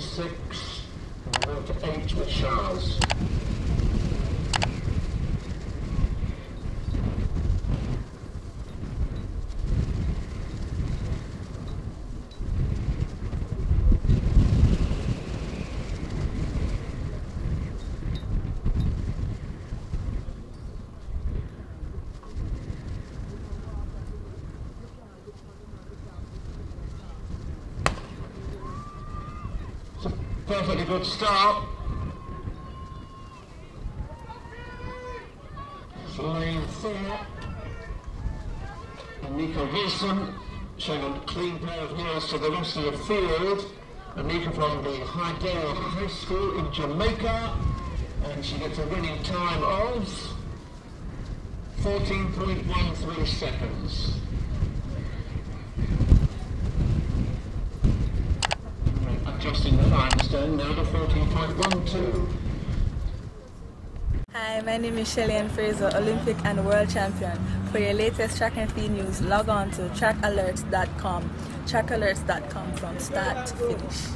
six. And we'll go to eight with Charles. It's a perfectly good start. Lane. Oneka Wilson showing a clean pair of heels to the rest of the field. Oneka from the Hydel High School in Jamaica. And she gets a winning time of 14.13 seconds. Now 14.12. Hi, my name is Shelly Fraser, Olympic and World Champion. For your latest track and field news, log on to trackalerts.com. Trackalerts.com from start to finish.